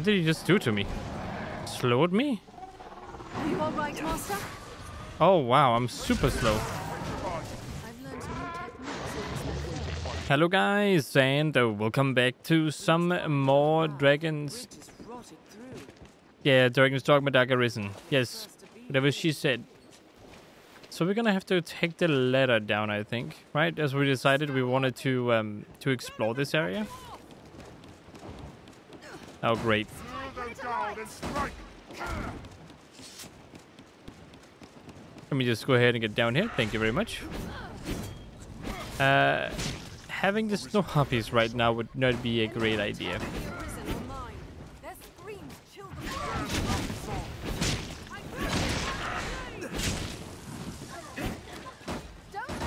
What did he just do to me? Slowed me? You? Oh wow, I'm super slow. Hello guys, and uh, welcome back to some more Dragons. Yeah, Dragon's Dogma Dark Arisen. Yes, whatever she said. So we're gonna have to take the ladder down, I think, right? As we decided we wanted to um, to explore this area. Oh great. Let me just go ahead and get down here. Thank you very much. Uh, having the snow harpies right now would not be a great idea.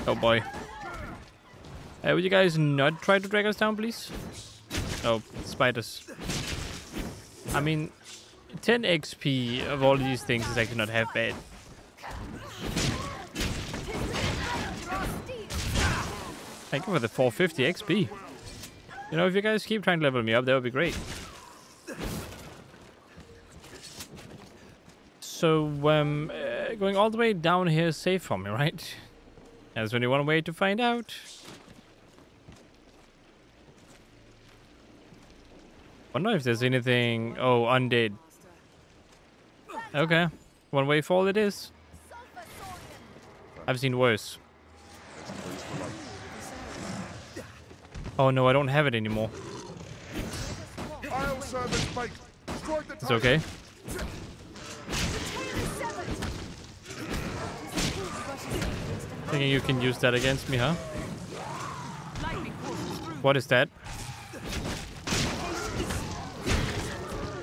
Oh boy. Uh, would you guys not try to drag us down, please? Oh, spiders. I mean, 10 XP of all these things is actually not half bad. Thank you for the 450 XP. You know, if you guys keep trying to level me up, that would be great. So, um, uh, going all the way down here is safe for me, right? There's only one way to find out. I wonder if there's anything. Oh, undead. Okay, one way fall it is. I've seen worse. Oh no, I don't have it anymore. It's okay. Thinking you can use that against me, huh? What is that?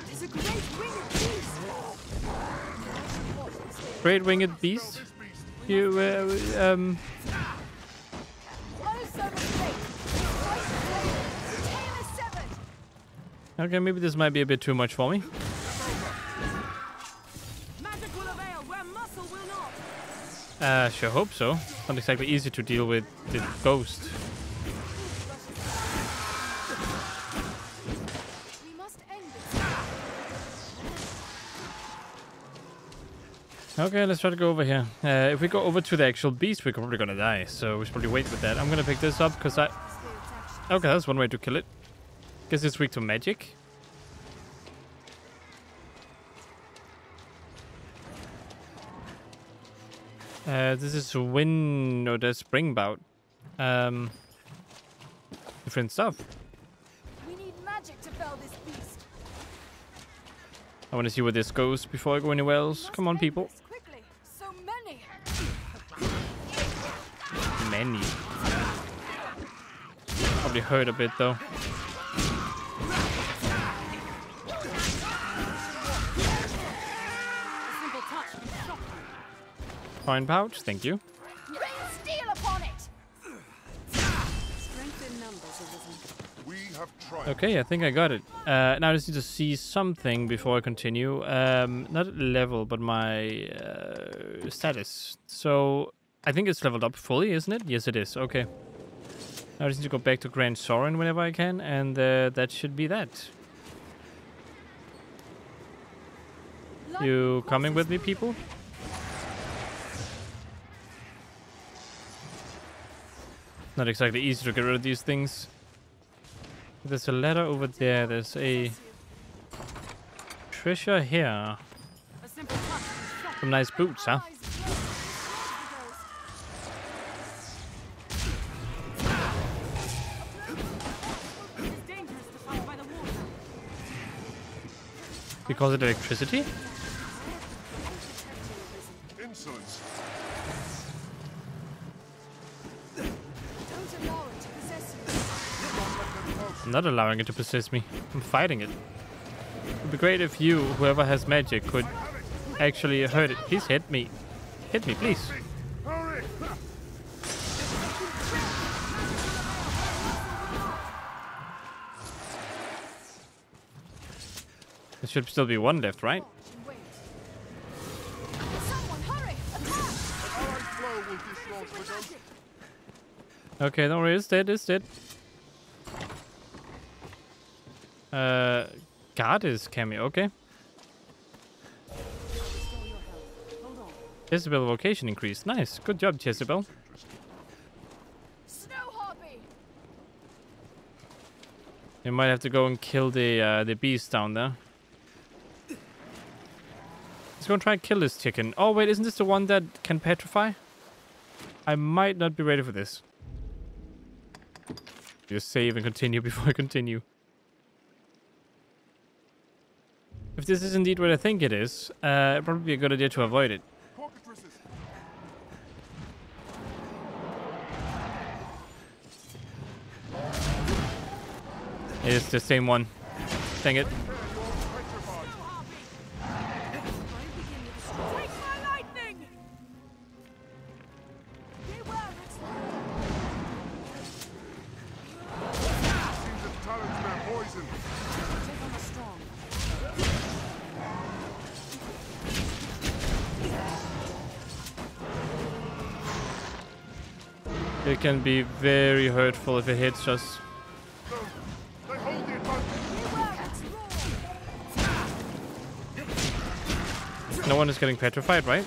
There's a great winged beast. Great winged beast? You, uh, um, Follow Servant's fate. Fight the flame. Tail is severed. okay, maybe this might be a bit too much for me. Magic will avail where muscle will not. Uh, sure hope so. Not exactly easy to deal with the ghost. Okay, let's try to go over here. Uh, if we go over to the actual beast, we're probably gonna die. So we should probably wait with that. I'm gonna pick this up because I. Okay, that's one way to kill it. Guess it's weak to magic. Uh, this is wind or the springbout. Um, different stuff. We need magic to fell this beast. I want to see where this goes before I go anywhere else. Come on, people. Many. Probably hurt a bit though. Coin pouch, thank you. Okay, I think I got it. Uh, now I just need to see something before I continue. Um, not level, but my uh, status. So I think it's leveled up fully, isn't it? Yes, it is. Okay. I just need to go back to Gran Soren whenever I can, and uh, that should be that. You coming with me, people? Not exactly easy to get rid of these things. There's a ladder over there. There's a treasure here. Some nice boots, huh? Because of electricity? Insolence. It possess you. I'm not allowing it to possess me. I'm fighting it. It'd be great if you, whoever has magic, could actually hurt it. Please hit me. Hit me, please. Should still be one left, right? Okay, don't worry. It's dead. It's dead. Uh. Okay. Your health. Hold on. Jezebel vocation increased. Nice. Good job, Jezebel. You might have to go and kill the uh, the beast down there. Let's go and try and kill this chicken. Oh wait, isn't this the one that can petrify? I might not be ready for this. Just save and continue before I continue. If this is indeed what I think it is, uh, it'd probably be a good idea to avoid it. It's the same one. Dang it. Can be very hurtful if it hits us. No. One is getting petrified, right?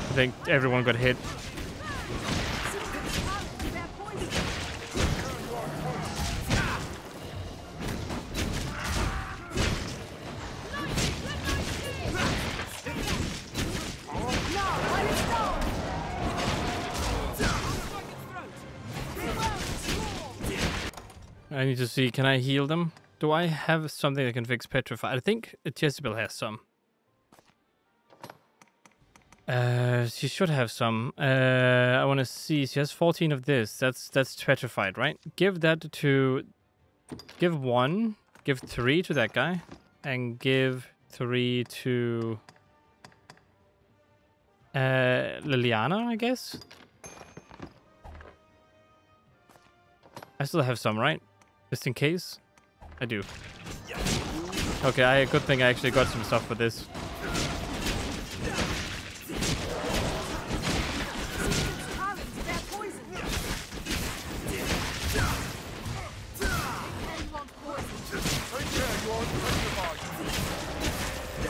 I think everyone got hit. I need to see, can I heal them? Do I have something that can fix petrify? I think Jezebel has some. Uh, she should have some. Uh, I want to see. She has 14 of this. That's that's petrified, right? Give that to. Give one. Give three to that guy, and give three to. Uh, Liliana, I guess. I still have some, right? Just in case. I do. Okay, I good thing I actually got some stuff for this.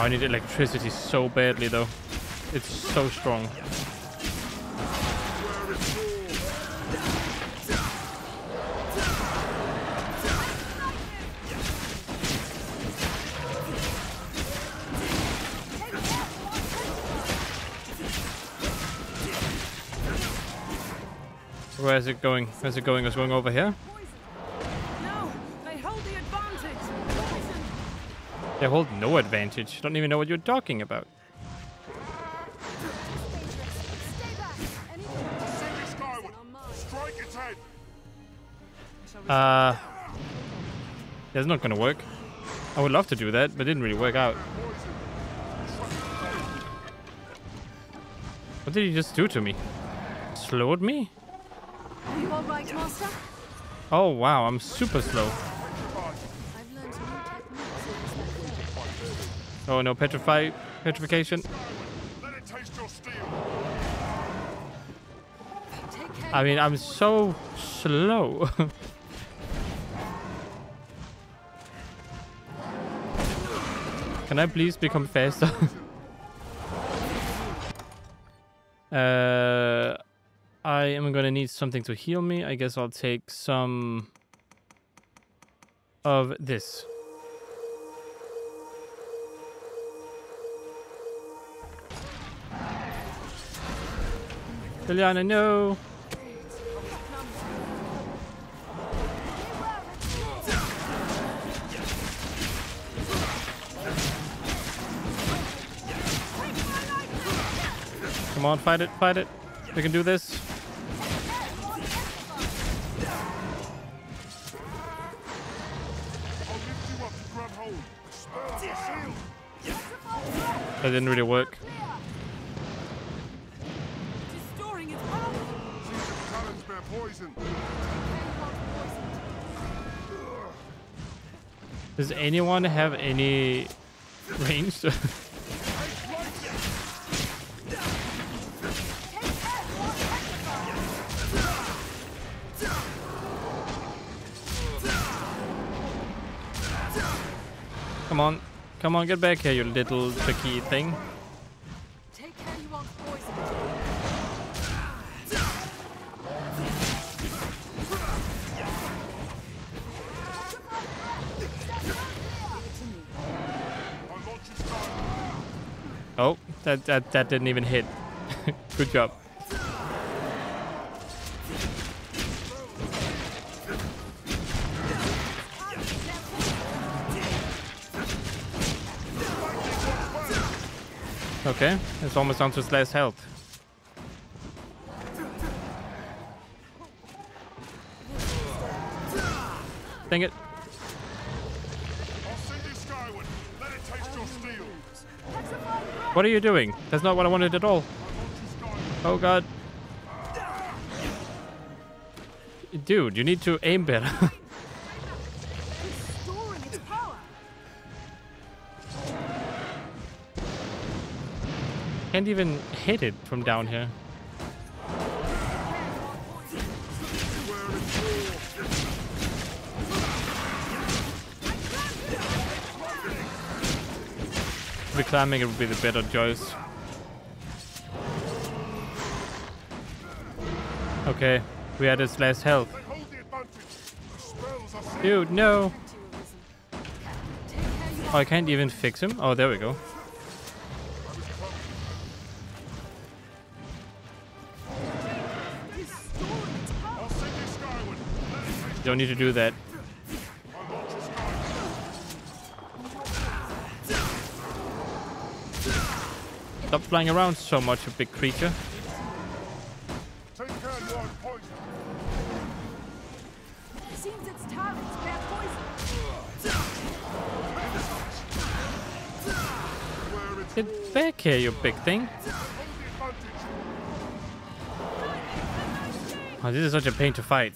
I need electricity so badly though. It's so strong. Where is it going? Where's it going? It's going over here. No, they hold the advantage. They hold no advantage. Don't even know what you're talking about. Uh, that's not gonna work. I would love to do that, but it didn't really work out. What did he just do to me? Slowed me? Oh wow, I'm super slow. Oh no, petrify, petrification. I mean, I'm so slow. Can I please become faster? uh, I am gonna need something to heal me. I guess I'll take some of this. Liliana, no. Come on, fight it, fight it. We can do this. That didn't really work. Does anyone have any range? Come on. Come on, get back here, you little tricky thing. Oh, that that that didn't even hit. Good job. Okay, it's almost down to his last health. Dang it. What are you doing? That's not what I wanted at all. Oh god. Dude, you need to aim better. Can't even hit it from down here. War. Reclaiming it would be the better choice. Okay, we had his last health. Dude, no. Oh, I can't even fix him. Oh, there we go. Don't need to do that. Stop flying around so much, you big creature. Get back here, you big thing. Oh, this is such a pain to fight.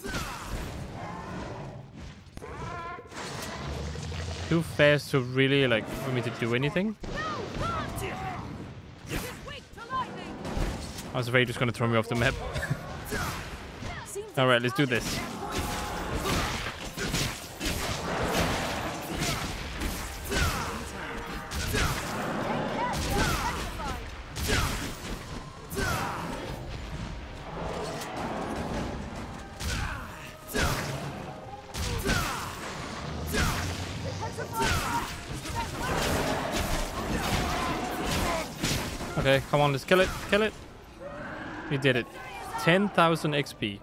Too fast to really, like, for me to do anything. I was afraid he was gonna throw me off the map. Alright, let's do this. On, let's kill it, kill it. We did it. 10,000 XP.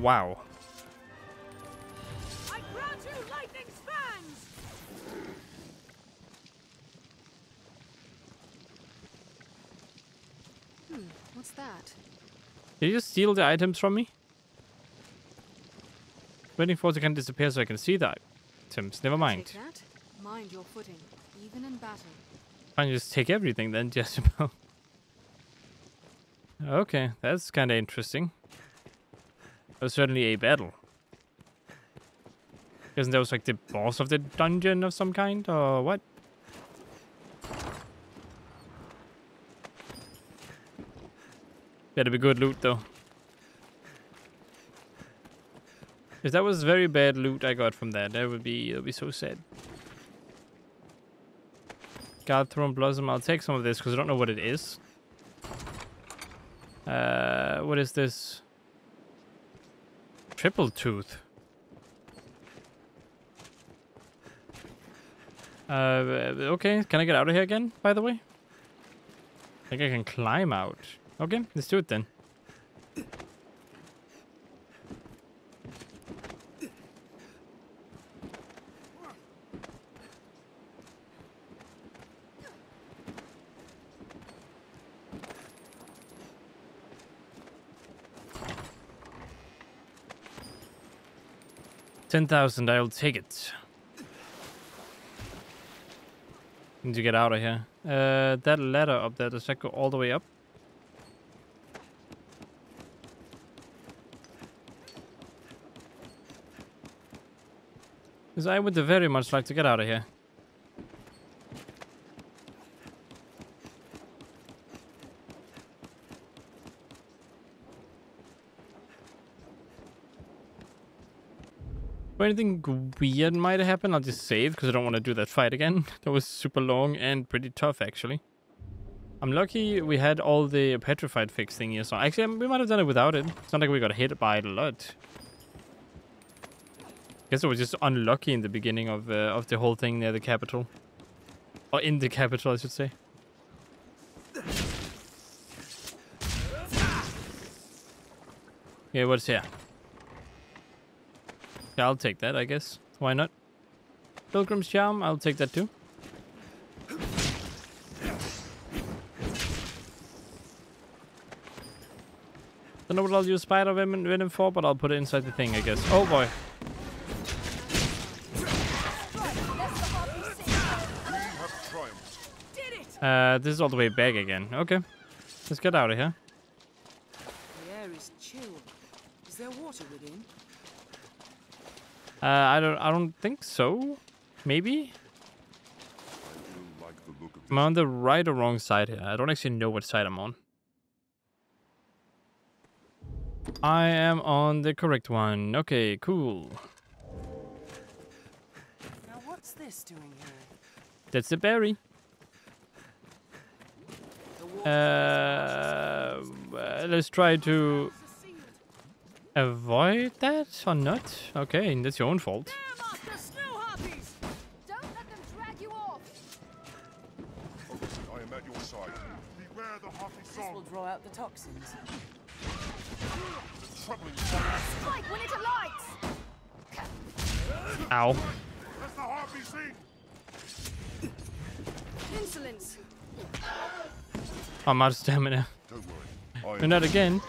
Wow. I you lightning's! Hmm, what's that? Did you steal the items from me? Waiting for it to kind of disappear so I can see the items. Never mind. Take that. Mind your footing, even in battle. Fine, just take everything then, just about. Okay, that's kind of interesting. That was certainly a battle. Isn't that was like the boss of the dungeon of some kind, or what? Better be good loot though. If that was very bad loot I got from that, that would be that would be so sad. God Throne Blossom. I'll take some of this because I don't know what it is. Uh, what is this? Triple Tooth. Uh, okay. Can I get out of here again, by the way? I think I can climb out. Okay, let's do it then. Ten thousand, I'll take it. Need to get out of here. Uh, that ladder up there, does that go all the way up? Because I would very much like to get out of here. Anything weird might happen, I'll just save because I don't want to do that fight again. that was super long and pretty tough, actually. I'm lucky we had all the petrified fix thing here, so actually we might have done it without it. It's not like we got hit by it a lot. I Guess it was just unlucky in the beginning of uh, of the whole thing near the capital, or in the capital, I should say. Yeah, what's here? I'll take that, I guess. Why not? Pilgrim's Charm, I'll take that too. Don't know what I'll use Spider Venom, venom for, but I'll put it inside the thing, I guess. Oh boy. Uh, this is all the way back again. Okay. Let's get out of here. The air is chill. Is there water within? Uh, I don't, I don't think so. Maybe? I do like the look of Am I on the right or wrong side here? I don't actually know what side I'm on. I am on the correct one. Okay, cool. Now what's this doing here? That's the berry. Uh, let's try to. Avoid that or not. Okay, that's your own fault. There, Master Snow Harpies! Don't let them drag you off. Focus, I am at your side. Beware the hearty This will draw out the toxins. Troubling. Strike when it alights. Ow. As the harpy sing. Insolence. I'm out of stamina. Don't worry. I And am not again.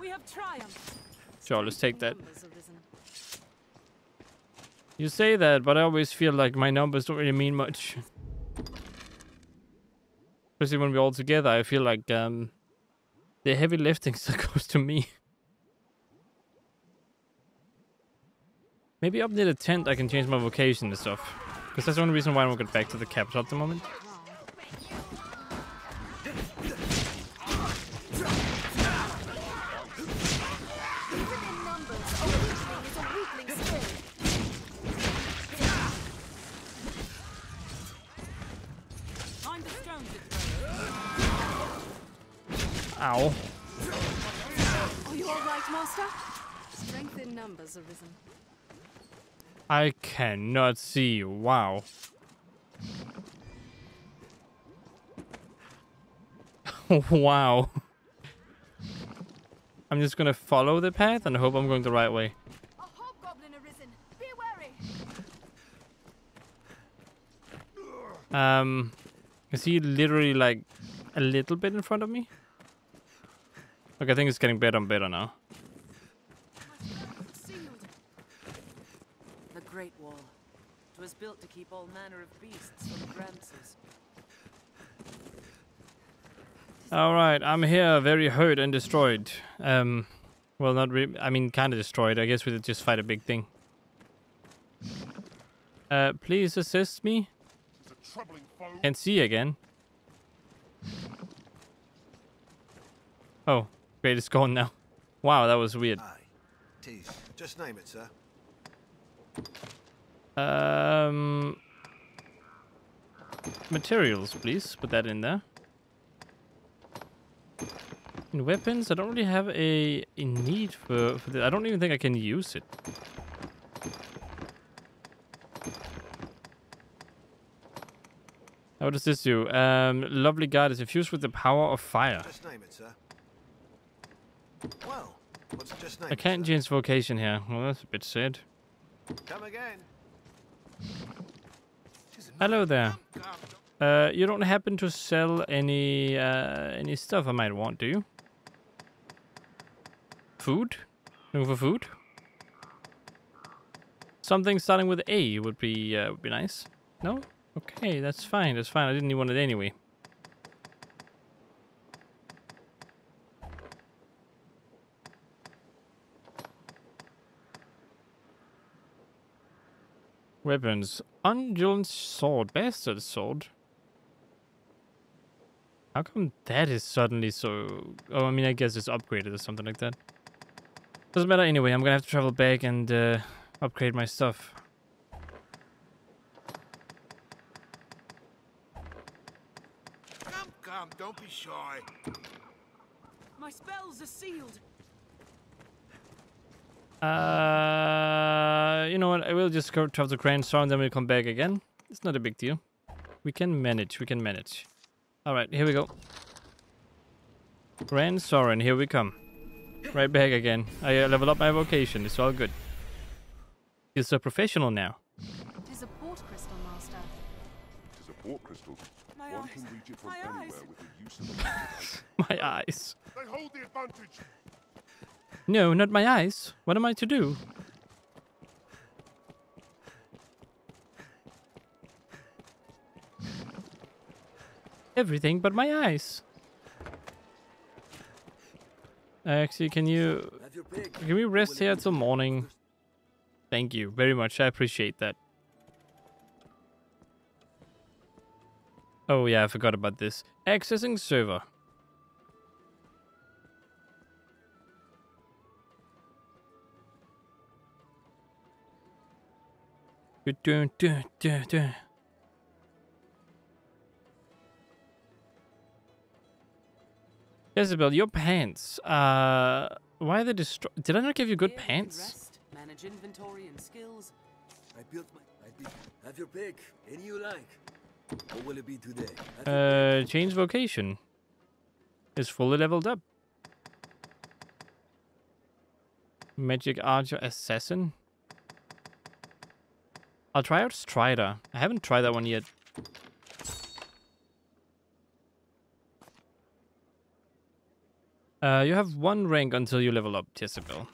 We have triumphed. Sure, let's take that. You say that, but I always feel like my numbers don't really mean much. Especially when we're all together, I feel like um, the heavy lifting still goes to me. Maybe up near the tent I can change my vocation and stuff. Because that's the only reason why I don't get back to the capital at the moment. Ow. Are you all right, Master? Strength in numbers arisen. I cannot see you. Wow. wow. I'm just gonna follow the path and hope I'm going the right way. A hobgoblin arisen. Be wary. Um, is he literally like a little bit in front of me? Okay, I think it's getting better and better now. The Great Wall. It was built to keep all manner of beasts from Gransys. All right, I'm here, very hurt and destroyed. Um, well, not really. I mean, kind of destroyed. I guess we just fight a big thing. Uh, please assist me. It's a troubling. Can't see again. Oh, great, it's gone now. Wow, that was weird. Just name it, sir. Um, materials, please. Put that in there. And weapons, I don't really have a, a need for, for that. I don't even think I can use it. How does this do? Um, lovely god is infused with the power of fire. Just name it, sir. Well, what's just name I can't sir? change vocation here. Well, that's a bit sad. Come again. Hello there. Uh, you don't happen to sell any uh, any stuff I might want, do you? Food? Looking for food? Something starting with A would be uh, would be nice. No? Okay, that's fine. That's fine. I didn't even want it anyway. Weapons. Undulant sword. Bastard sword. How come that is suddenly so... Oh, I mean, I guess it's upgraded or something like that. Doesn't matter anyway. I'm gonna have to travel back and uh, upgrade my stuff. Come, come, don't be shy. My spells are sealed. Uh, you know what? I will just go travel to Grand Star and then we'll come back again. It's not a big deal. We can manage. We can manage. All right, here we go. Gran Soren, here we come. Right back again. I uh, level up my vocation. It's all good. He's a professional now. It is a port crystal, Master. It is a port crystal. My One eyes. can reach it from My anywhere eyes. with the use of a magic My eyes. They hold the advantage. No, not my eyes. What am I to do? Everything but my eyes. Actually, can you can we rest here till morning? Thank you very much. I appreciate that. Oh yeah, I forgot about this. Accessing server. Isabel, your pants. Uh, why are they destroyed? Did I not give you good Here you can pants? Rest, manage inventory and skills. I built my. I built. Have your pick. Any you like. What will it be today? Uh, change vocation. Is fully leveled up. Magic Archer Assassin. I'll try out Strider. I haven't tried that one yet. Uh, you have one rank until you level up, Jezebel.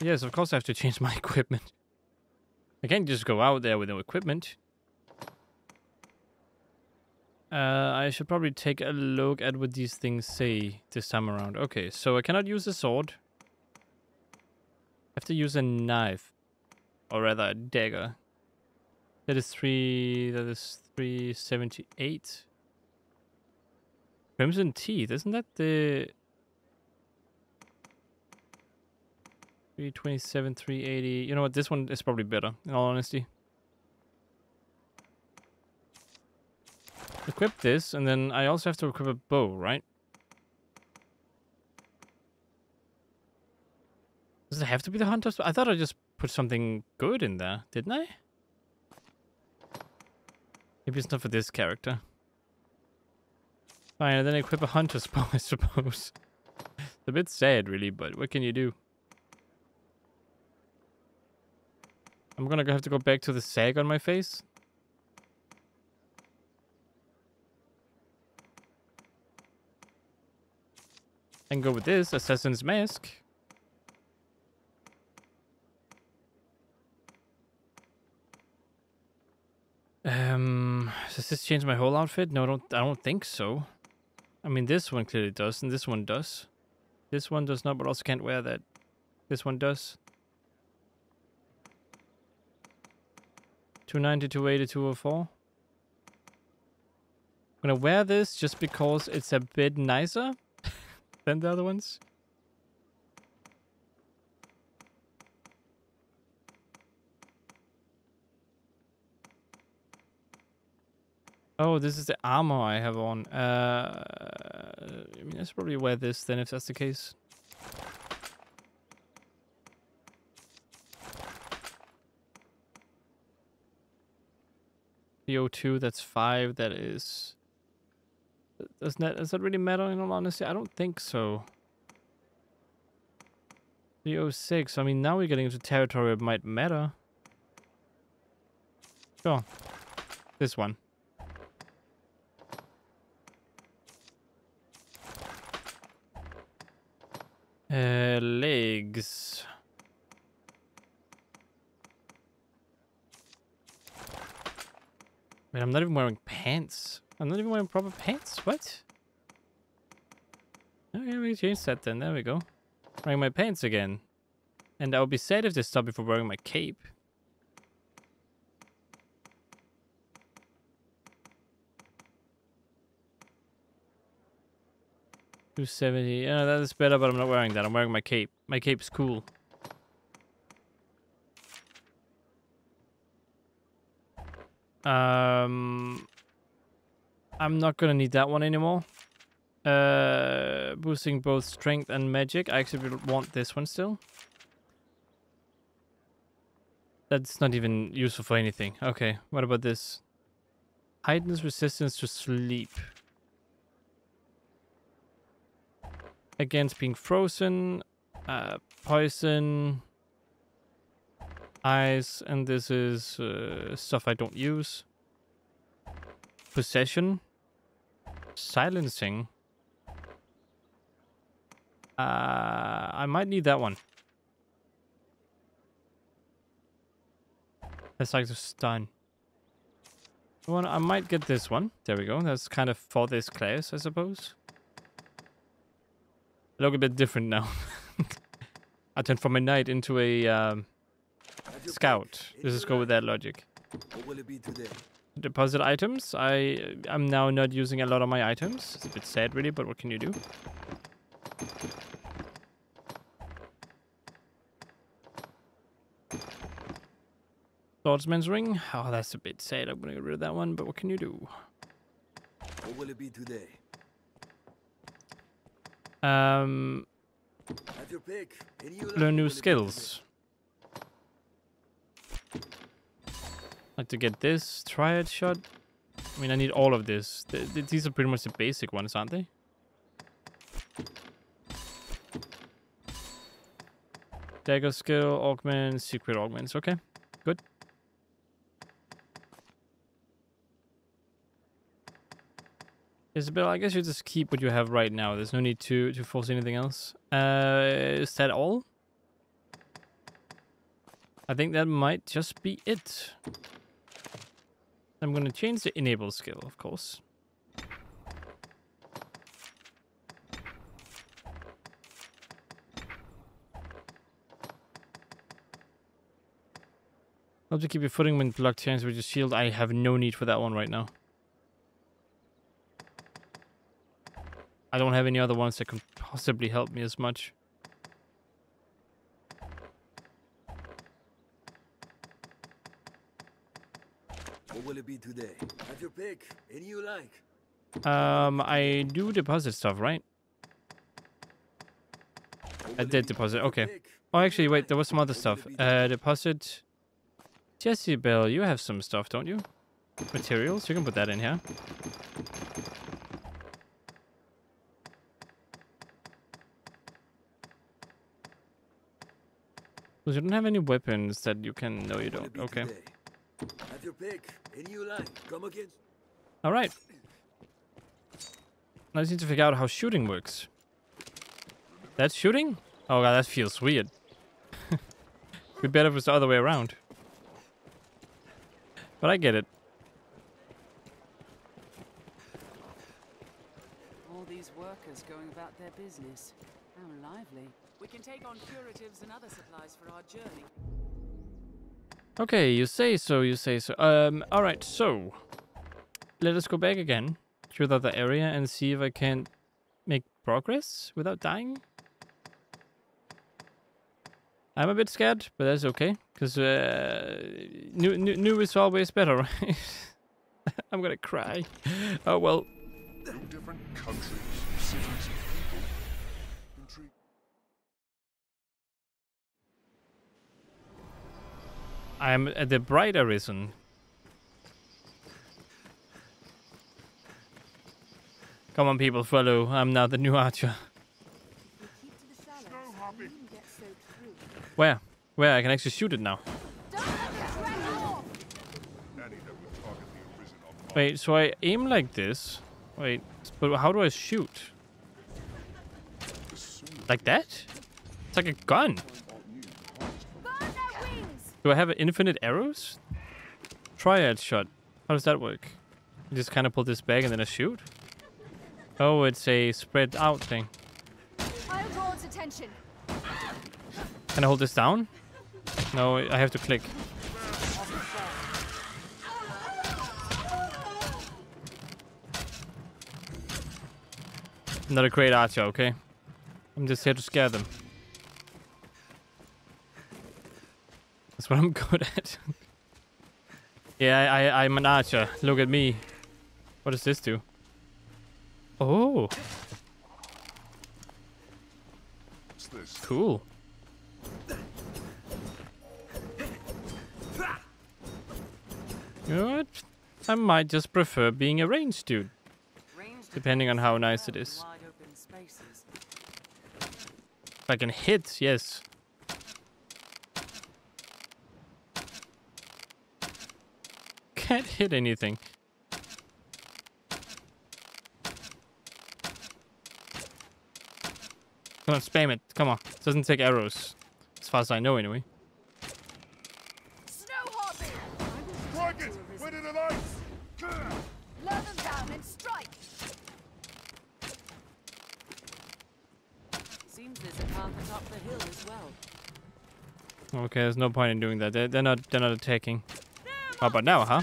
Yes, of course I have to change my equipment. I can't just go out there with no equipment. Uh, I should probably take a look at what these things say this time around. Okay, so I cannot use a sword. I have to use a knife. Or rather, a dagger. That is three... That is 378. Crimson Teeth, isn't that the... 327, 380... You know what, this one is probably better, in all honesty. equip this, and then I also have to equip a bow, right? Does it have to be the hunter's? I thought I just put something good in there, didn't I? Maybe it's not for this character. Fine, and then equip a hunter's bow, I suppose. it's a bit sad, really, but what can you do? I'm gonna have to go back to the sag on my face. And go with this Assassin's Mask. Um, does this change my whole outfit? No, I don't. I don't think so. I mean, this one clearly does, and this one does. This one does not, but also can't wear that. This one does. 290, 280, 204. I'm gonna wear this just because it's a bit nicer than the other ones. Oh, this is the armor I have on. Uh, I mean, I should probably wear this then if that's the case. CO2, that's five. That is. Does that does that really matter? In all honesty, I don't think so. CO6. I mean, now we're getting into territory that might matter. Sure. This one. Uh, legs. Wait, I'm not even wearing pants. I'm not even wearing proper pants. What? Okay, we change that then. There we go. Wearing my pants again. And I would be sad if they stop me from wearing my cape. 270. Yeah, that is better, but I'm not wearing that. I'm wearing my cape. My cape's cool. Um, I'm not gonna need that one anymore. Uh, boosting both strength and magic. I actually want this one still. That's not even useful for anything. Okay, what about this? Heightens resistance to sleep. Against being frozen, uh, poison, ice, and this is uh, stuff I don't use. Possession, silencing. Uh, I might need that one. That's like a stun. One, I might get this one. There we go. That's kind of for this class, I suppose. Look a bit different now. I turned from a knight into a um, scout. Let's just go with that logic. Deposit items. I I'm now not using a lot of my items. It's a bit sad, really, but what can you do? Swordsman's ring. Oh, that's a bit sad. I'm gonna get rid of that one, but what can you do? What will it be today? Um, learn new skills. Like to get this triad shot. I mean, I need all of this. Th- th- these are pretty much the basic ones, aren't they? Dagger skill, augment, secret augments. Okay, good. Isabel, I guess you just keep what you have right now. There's no need to to force anything else. Uh, is that all? I think that might just be it. I'm going to change the enable skill, of course. Help to keep your footing when blocked chance with your shield. I have no need for that one right now. I don't have any other ones that can possibly help me as much. What will it be today? Have your pick. Any you like? Um, I do deposit stuff, right? I did deposit. Okay. Oh, actually, wait. There was some other stuff. it be today? Uh, deposit. Jezebel, you have some stuff, don't you? Materials. You can put that in here. Because you don't have any weapons that you can. No, you don't. Okay. Have your pick. Any you like? Come again. All right. Now I just need to figure out how shooting works. That's shooting? Oh god, that feels weird. Be better if it was the other way around. But I get it. All these workers going about their business. How lively. We can take on curatives and other supplies for our journey. Okay, you say so, you say so. Um, alright, so. Let us go back again to the other area and see if I can make progress without dying. I'm a bit scared, but that's okay. Because uh, new, new, new is always better, right? I'm gonna cry. Oh well. Two different countries, cities, I'm at the bright arisen. Come on, people, follow. I'm now the new archer. Where? Where? I can actually shoot it now. Wait, so I aim like this. Wait, but how do I shoot? Like that? It's like a gun. our new harvest from Burn their wings! Do I have infinite arrows? Triad shot. How does that work? You just kind of pull this back and then I shoot? Oh, it's a spread out thing. I'll draw its attention. Can I hold this down? No, I have to click. Not a great archer, okay? I'm just here to scare them. That's what I'm good at. yeah, I, I, I'm an archer. Look at me. What does this do? Oh, What's this? cool. You know what? I might just prefer being a ranged dude. Depending on how nice it is. Wide open spaces. If I can hit, yes. Can't hit anything. Come on, spam it. Come on. It doesn't take arrows. As far as I know, anyway. Snow Harpy! Strike it! Win it alive! Lower them down and strike! Seems there's a path atop the hill as well. Okay, there's no point in doing that. They're, they're not. They're not attacking. How about now, huh?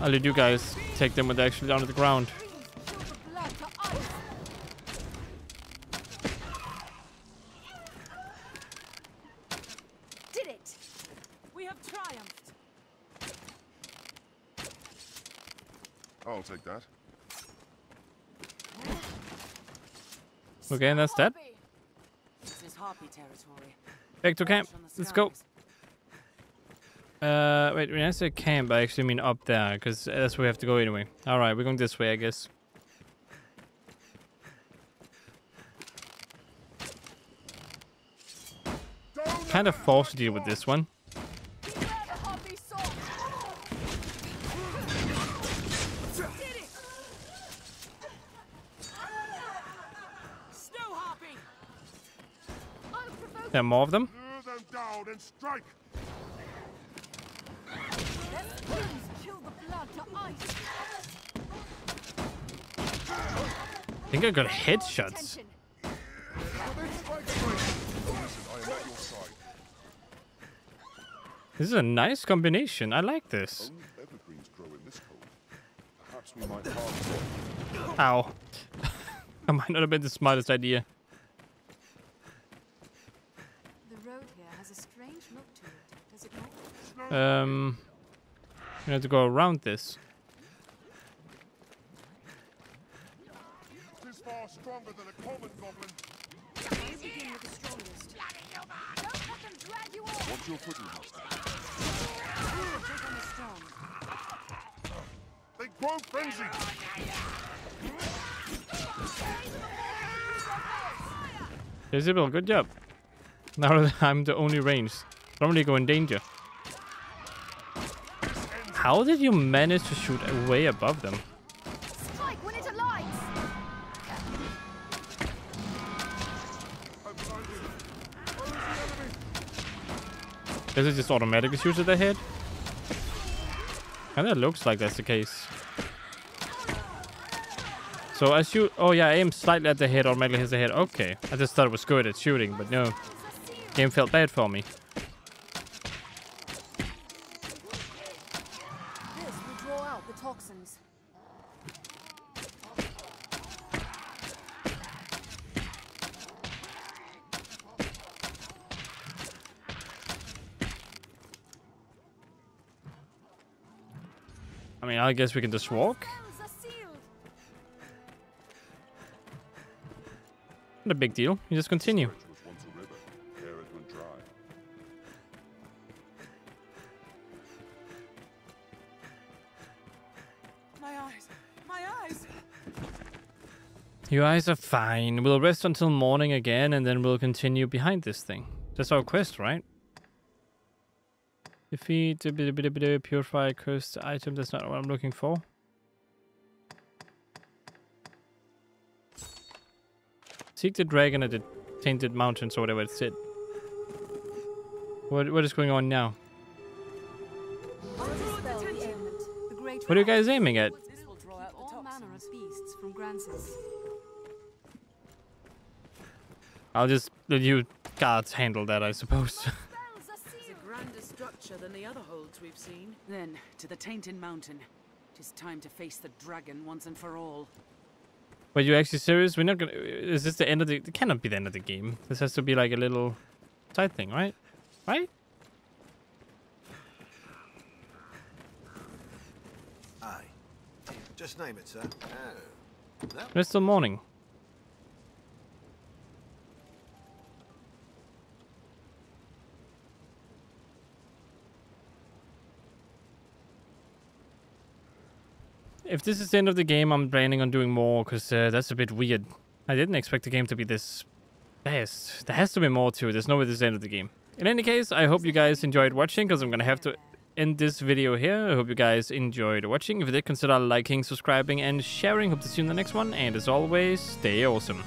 I'll let you guys take them when they're actually down to the ground. Kill the blood to ice! Did it! We have triumphed. I'll take that. Okay, and that's that. Harpy! This is Harpy territory. Back to camp. Watch on the Let's go. Uh, wait, when I say camp, I actually mean up there, because that's where we have to go anyway. Alright, we're going this way, I guess. Kind of forced deal with this one. There are more of them. Lure them down and strike! Their skins kill the blood to ice! I think I got headshots. Attention. Listen, I am at your side. This is a nice combination. I like this. Only evergreens grow in this cold. Perhaps we might harvest them. Ow. that might not have been the smartest idea. The road here has a strange look to it, does it not? Um, we have to go around this. This far stronger than a common goblin. You begin with the strongest. Don't let them drag you off! Watch your footing, Master. Take on the. They grow frenzied! Jezebel, good job. Now that I'm the only range. Normally go in danger. How did you manage to shoot way above them? Strike when it aligns! I'm behind you. Where is the enemy? Does it just automatically shoot at their head? Kinda looks like that's the case. So I shoot. Oh yeah, I aim slightly at the head, automatically hits the head. Okay, I just thought it was good at shooting, but no. Game felt bad for me. This will draw out the toxins. I mean, I guess we can just walk. Wells are sealed! Not a big deal. You just continue. Which was once a river. Here it went dry. My eyes! My eyes! Your eyes are fine. We'll rest until morning again, and then we'll continue behind this thing. That's our quest, right? Defeat, a bit, a bit, a bit, purify cursed item. That's not what I'm looking for. Seek the dragon at the tainted mountains, or whatever it said. What, what is going on now? What are you guys aiming at? I'll just let you guards handle that, I suppose. Spells are It's a sealed! grander structure than the other holds we've seen. Then, to the Tainted Mountain. Tis time to face the dragon once and for all. But you actually serious? We're not gonna. Is this the end of the? It cannot be the end of the game. This has to be like a little side thing, right? Right? Aye. Just name it, sir. Oh. No. It's still morning. If this is the end of the game, I'm planning on doing more because uh, that's a bit weird. I didn't expect the game to be this fast. There has to be more to it. There's no way this is the end of the game. In any case, I hope you guys enjoyed watching because I'm going to have to end this video here. I hope you guys enjoyed watching. If you did, consider liking, subscribing, and sharing. Hope to see you in the next one. And as always, stay awesome.